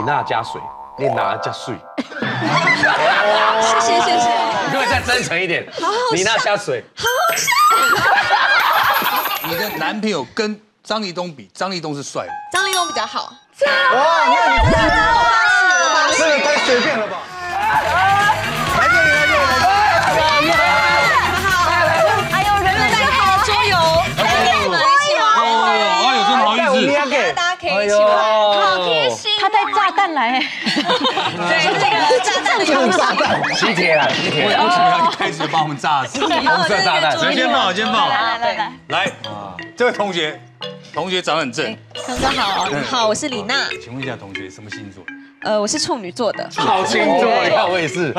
李娜加水，你拿加水，谢谢谢谢，你可不可以再真诚一点？李娜加水，好笑你的男朋友跟张立东比，张立东是帅的，张立东比较好。哇，那你这个这个太随便了吧？来这里，来这里，来这里。还有人们在好桌游，大家跟我们一起玩，哦，哎呦，真不好意思，大家可以一起玩。炸弹来，对这个炸弹。的用炸弹，喜帖啊，喜帖，为什么要一开始就把我们炸死？红色炸弹，谁先放？先放。来来来，来，这位同学，同学长得很正，刚刚好，好，我是李娜，请问一下同学什么星座？呃，我是处女座的，好星座，你 看我也是，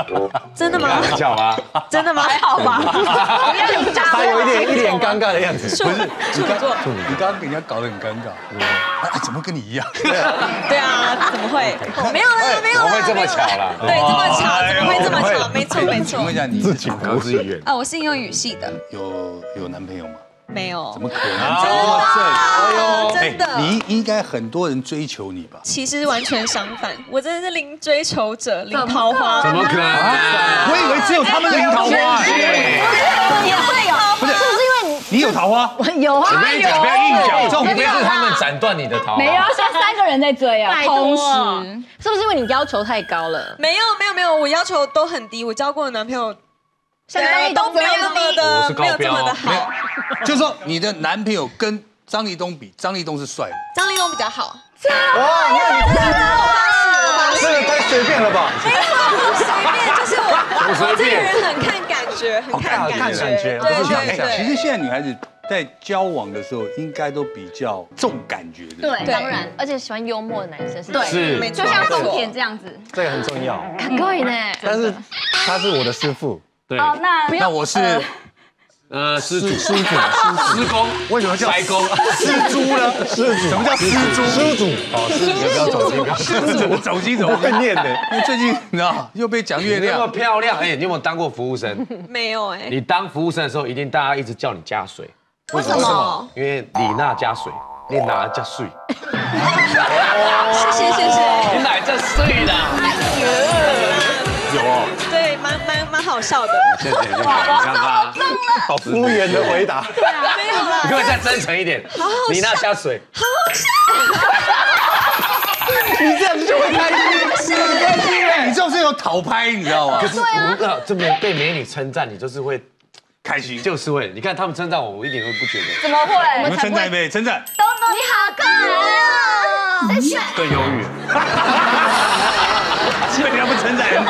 真的吗？很巧吗？真的吗？还好吧，不要有他有一点一脸尴尬的样子。处女处女座，你刚刚给人家搞得很尴尬，啊，怎么跟你一样？对啊，怎么会？没有啦，没有啦，怎么会这么巧啦对，这么巧，怎么会这么巧？没错，没错请问一。下你自己高志远，啊，我是应用语系的，有有男朋友吗？没有怎，么可能？长这么啊正，真的。你应该很多人追求你吧？其实完全相反，我真的是零追求者，零桃花。怎么可能？我以为只有他们零桃花，也会有，不是？是不是因为你有桃花？有啊我跟你讲，不要硬讲，重点是他们斩断你的桃花。没有，现在三个人在追啊，拜同托时，是不是因为你要求太高了？没有没有没有，我要求都很低，我交过的男朋友像张立东都没有那么的没有这么的好。就是说你的男朋友跟张立东比，张立东是帅的，张立东比较好，哇，那你这个这个太随便了吧？没有不随便，就是我我这个便人很看感觉，很看看感觉，感觉。对不是想对其实对。现在女孩子在交往的时候，应该都比较重感觉的。对，当然，而且喜欢幽默的男生。是对是。没错就像没错。丰田这样子。这个很重要。很贵呢。但是他是我的师傅，对，哦，那那我是呃，施主，施主，施工，为什么叫白工？师猪呢？施主，什么叫施猪？施主，哦，师主不要走心，不要狮子，我走心怎么。会念的。因为最近你知道又被讲月亮那么亮，漂亮，哎，你有没有当过服务生？没有哎，你当服务生的时候，一定大家一直叫你加水，为什么？因为李娜加水，你拿加水，谢 谢谢谢。你哪加水啦？好笑的。谢谢谢谢，你看吧，好敷衍的回答。没有啦你可不可以再真诚一点？好，你那下水，好笑你这样子就会开心，很开心哎。你这种是有讨拍，你知道吗可？是我那这边被美女称赞，你就是会，开心。就是会。你看他们称赞我，我一点都不觉得。怎么会我会？们称赞一杯，称赞东东你好可爱哦！更忧郁。基本上不称赞 很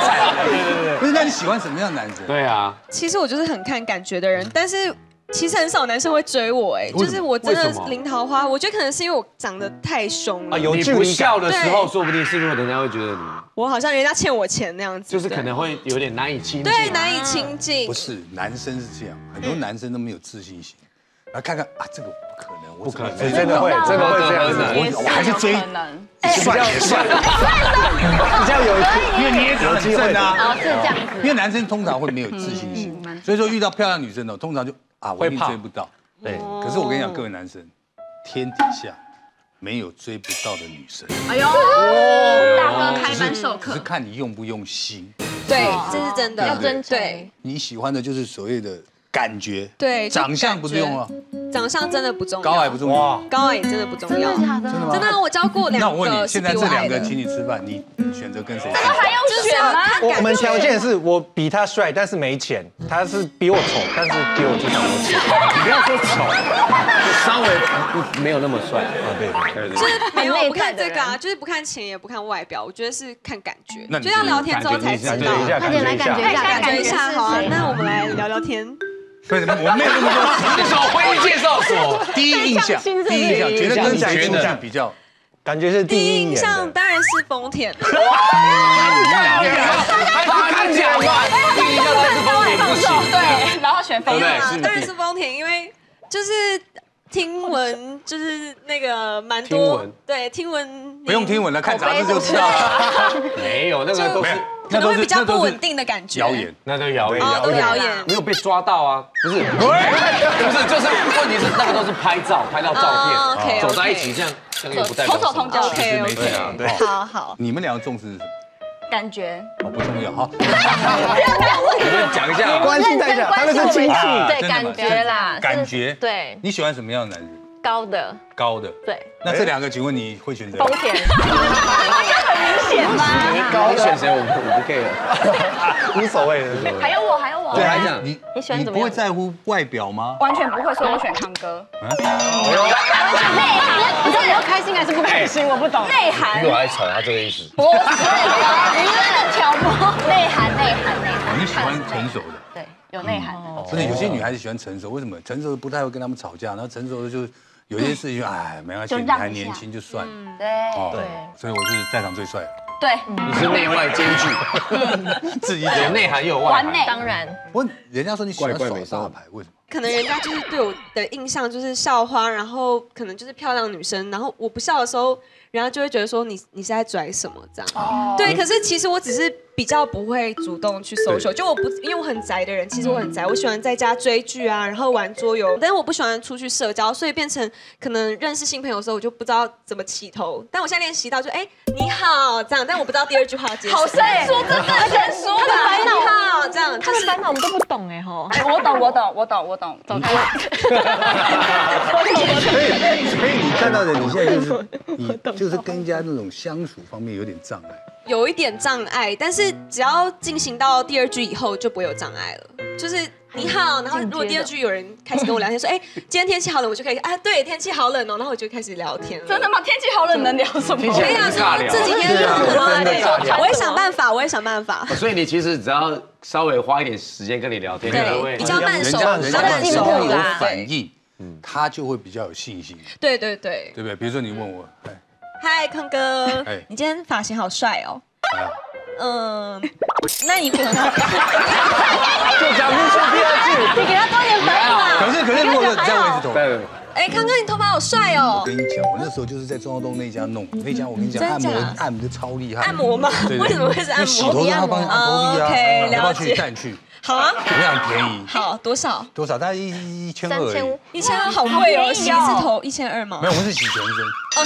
你喜欢什么样的男生？对啊，其实我就是很看感觉的人，但是其实很少男生会追我，哎，就是我真的零桃花。我觉得可能是因为我长得太凶了，啊有你不笑的时候，说不定是因为人家会觉得你我好像人家欠我钱那样子，就是可能会有点难以亲近。对难以亲近不。是，男生是这样，很多男生都没有自信心。来看看啊，这个不可能，我不可能真的会，真的会这样子。我我还是追。有可能。帅帅，比较有因为你也长得很正啊。哦，是这样子。因。为男生通常会没有自信心，所以说遇到漂亮女生呢，通常就啊，我一定追不到。对，可是我跟你讲，各位男生，天底下没有追不到的女生，哎呦，大哥开班授课。只是，看你用不用心。对，这是真的，要真诚对。你喜欢的就是所谓的感觉，对，长相不感觉。重要，长相真的不重要，高矮不重要。哇，高矮真的不重要，真的假的？真的吗真的啊，我教过两那我问你，现在这两个请你吃饭，你选择跟谁吃？还要选吗？我我们条件是我比他帅，但是没钱；他是比我丑，但是比我至少有钱。你不要说丑，稍微不没有那么帅。啊，对对对就是没有不看这个啊，就是不看钱也不看外表，我觉得是看感觉那，你就要聊天之后才知道。快点来感觉一下，感觉一下，好啊那我们来聊聊天。不是，我没有那么多。介绍婚姻介绍所，第一印象，第一印象，觉得跟谁出去比较？感觉是第第一印。象当然是丰田，还不敢讲嘛？第一印象是丰田不行，对，然后选丰对不对？对啊，是当然是丰田，因为就是听闻，就是那个蛮多闻，对，听闻不用听闻了，看杂志就知道。没有，那个都是可能会比较不稳定的感觉。谣言。那都谣言，哦，都谣言。没有被抓到啊，不是，不是，就是问题是那个都是拍照，拍到照片，走在一起这样，枪又不代表口手通交其实没，OK 什 OK，么。对，好好，你们两个重视是什么？感觉哦，不重要哈。你们 讲一下，关心一下，他们是亲戚。对，感觉啦，感觉是对，你喜欢什么样的男人？高的，高的。对，那这两个，请问你会选择？丰田，高你选谁？我不我不 care。无所谓的。还有我，还有我对，还讲你你喜欢怎么样不会在乎外表吗？完全不会，所以我选康哥。你说你要开心？我不懂。内涵比我还丑，他这个意思。不是娱乐的挑拨，内涵内涵内涵，哦你喜欢成熟的？对，有内涵。真的，有些女孩子喜欢成熟，为什么？成熟的不太会跟他们吵架，然后成熟的就有些事情就哎没关系，你还年轻就算了。对哦对，所以我是在场最帅的，对，你是内外兼具，自己有。内涵又有外涵。完美。当然，不过人家说你喜欢怪怪美少耍大牌，为什么？可能人家就是对我的印象就是校花，然后可能就是漂亮女生，然后我不笑的时候，人家就会觉得说你你是在拽什么这样。哦对，可是其实我只是比较不会主动去 social，就我不因为我很宅的人，其实我很宅，我喜欢在家追剧啊，然后玩桌游，但是我不喜欢出去社交，所以变成可能认识新朋友的时候，我就不知道怎么起头。但我现在练习到就哎你好这样，但我不知道第二句话要接。好生，说真的 很说他 的烦的。恼好这样，他的烦恼我们都不懂哎吼。哎，我懂，我懂，我懂，我懂。走开。所以，所以你看到的你现在就是 你就是跟人家那种相处方面有点障碍。有一点障碍，但是只要进行到第二句以后就不会有障碍了。就是你好，然后如果第二句有人开始跟我聊天说，哎，今天天气好冷，我就可以啊，对，天气好冷哦，然后我就开始聊天了。真的吗？天气好冷，能聊什么？听起来我跟你讲说很尬聊。这几天就很多真的尬聊我会想办法，我也想办法。所以你其实只要稍微花一点时间跟你聊天，对，会比较慢熟，人家慢人家有。反应，他就会比较有信心，对对对，对不对？比如说你问我，哎，嗨，康哥哎，你今天发型好帅哦。哎呀嗯，那你可能 就讲不出第二句。你给他多点反应嘛。可是可是如果说你在位置头，对，哎，康哥，你头发好帅哦我。跟你讲，我那时候就是在中央东那家弄，那家我跟你讲，按摩按摩的超厉害。按摩吗为什么会是按摩因为洗头他帮你按头皮啊不要了解去带你去？好啊，非常便宜，好，多少？多少？大概一一千二而已。三千五，一千二好贵哦，洗一次头一千二吗没？有，我们是洗全身。那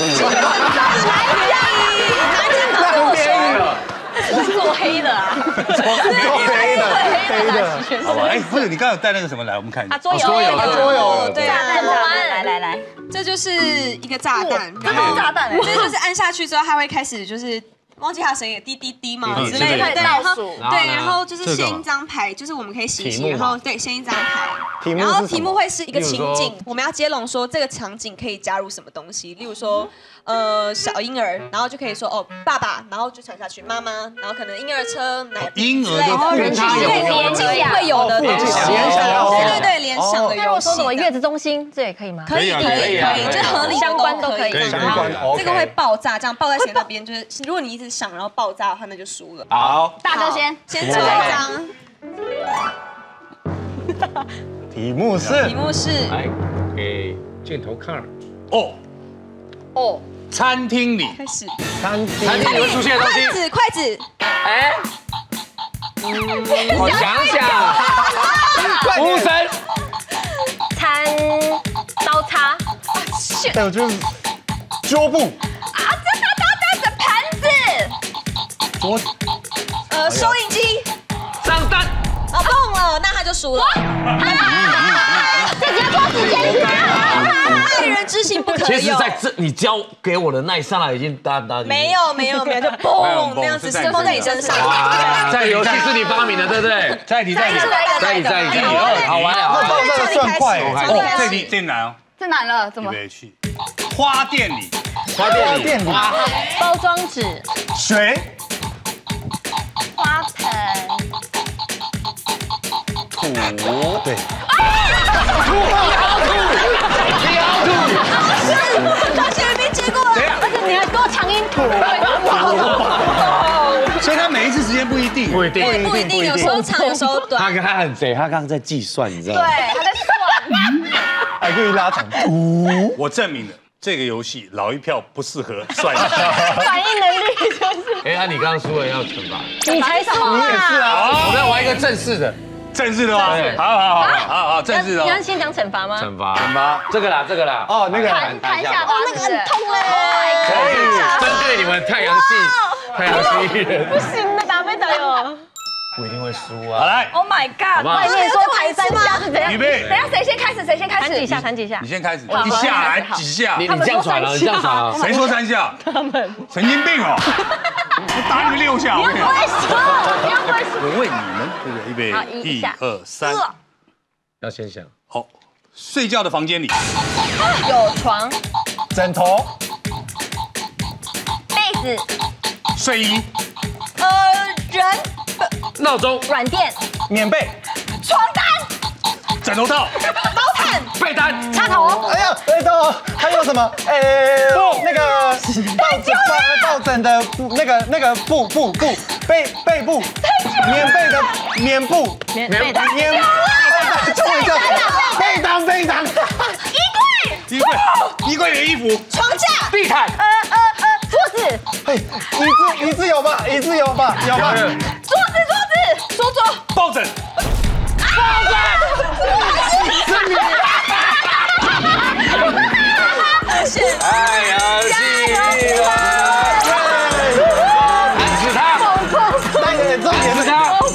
很便宜了，是做黑的啊。黑的黑的。好吧，哎，不是，你刚刚有带那个什么来，我们看一下。桌游，桌游桌游对啊，怎么玩？来来来，这就是一个炸弹，这是炸弹哎。这就是按下去之后，它会开始就是。忘记它声音，滴滴滴嘛嗯之类的，对然后对，然后就是先一张牌，就是我们可以洗洗，然后对，先一张牌，然后？题目会是一个情例如境，我们要接龙说这个场景可以加入什么东西，例如说，呃，小婴儿，然后就可以说哦，爸爸，然后就传下去，妈妈，然后可能婴儿车、奶婴儿之类的。的跟他有对有会有的东西，联想对对对，联想的那如果游戏说什么月子中心，这也可以吗？可以可以可以就合理相关都可以。可以。可以然后可以，OK 这个会爆炸，这样爆在谁那边？就是如果你一直想，然后爆炸的话，那就输了。好，大哥先，先抽一张，题目是？题目是？来给镜头看。哦。哦，餐厅里。开始，餐厅。餐厅里会出现的东西，筷子筷子，哎，我想想，服务生，餐刀叉，还有就是桌布，啊，真的，打打的盘子，桌。呃，收音机，账单，啊，碰了，那他就输了。这直接拖时间。爱人之心不可其实有。在这你交给我的那一刹那已经哒哒没有没有没有，就 嘣那样子，是放在你身上。哇，这游戏是你发明的，对不对？再一题，再一题。再一再一再一好玩那啊！爆炸的算快。哦，这题这题难哦，这难了，怎么？花店里花店里，包装纸，水花盆，土对，他前面接过了，而且你还给我抢音图，所以他每一次时间不一定。不一定。不一定，有时候长，有时候短。他他很贼，他刚刚在计算，你知道吗对，吗？他在算。还故意拉长土。我证明了这个游戏老一票不适合算一下。反应能力就是哎，那你刚刚输了要惩罚。你才输你也是啊！啊，我们要玩一个正式的，正式的吗？好好好好好，正式的哦。你要先讲惩罚吗？惩罚，惩罚，这个啦，这个啦，哦，那个弹弹下哦，那个很痛哎嘞。针对你们太阳系，太阳系人，行的，打没打哟？我一定会输啊好啊，来，Oh my god！外？面说抬三下是怎样预？备等，一下谁先开始？谁先开始？弹几下，弹几下你。先开始，一下来好几下你，你这样传了，你这样传了，谁说三下？他们神经病哦！我打你六下，OK？我为你们，对不对？预备，一二三，要先想，好，睡觉的房间里，有床、枕头、被子、睡衣，呃，人。闹钟、软垫、棉被。床单、枕头套，被单、插头、哎呀，哎都还有什么？哎，那个抱枕抱抱枕的，那个那个布布布被被布，棉被的棉布，棉被单、棉，救我一下，被单被单，衣柜，衣柜。里的衣服，床架、地毯、呃呃呃，桌子、哎，椅子椅子有吧？椅子有吧？有吧？桌子、桌子、桌桌、抱枕，太阳系人，是他，带个重点是是他，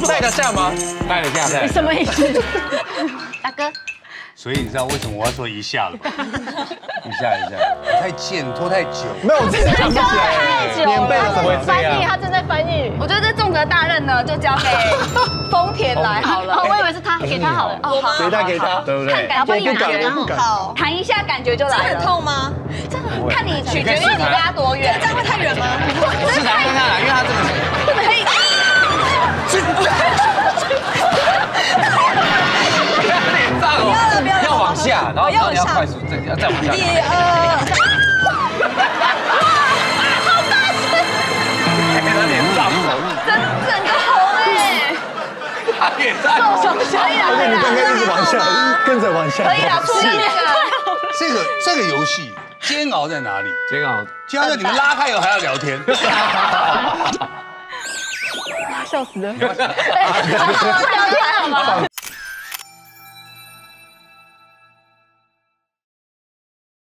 带得下吗？带得下你。什么意思？大哥，所以你知道为什么我要说一下了吧？一下一下，太贱，拖太久。没有，我真的想不起来。棉被的什么？翻译，他正在翻译。我觉得这重责大任呢，就交给丰田来 好了。哦，我以为是他，给他好了。哦，好。给他给他，对不对？看感觉我不敢，我不敢。好，弹一下感觉就来了。很痛吗？看你取决于你拉多远，这样会太远吗？是的看看啦，因为他这个 下，然后然后你要要往下快速，再要再往下。一二，他脸胀整整个红哎，他脸胀可以了，而且你刚刚一直往下，跟着往下。可以啊，出了那个。这个这个游戏煎熬在哪里？煎熬。煎熬在你们拉开以后还要聊天。笑死 了。聊天好吗？